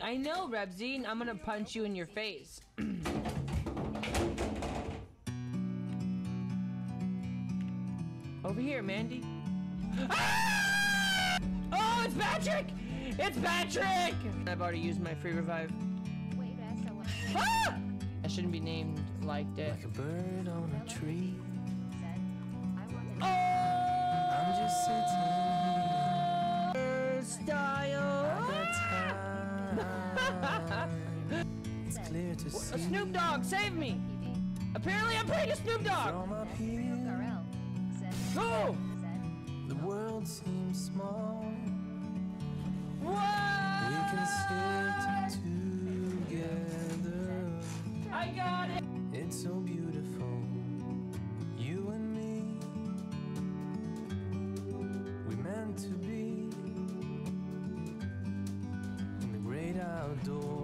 I know, Rebsy. I'm gonna punch you in your face. Over here, Mandy. Ah! Oh, it's Patrick! It's Patrick! I've already used my free revive. Wait, so Ah! I shouldn't be named like that. Like a bird on a tree. It's clear to A see. Snoop Dogg, save me! TV. Apparently, I'm playing a Snoop Dogg. From up here, Garel said. Go! The world seems small. What? We can sit together. I got it. It's so beautiful, you and me. We meant to be in